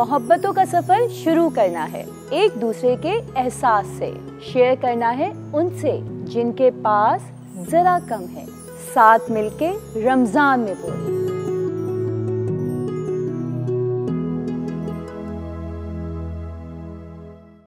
मोहब्बतों का सफ़र शुरू करना है। एक दूसरे के एहसास से शेयर करना है उनसे, जिनके पास जरा कम है। साथ मिलके रमज़ान में बोल।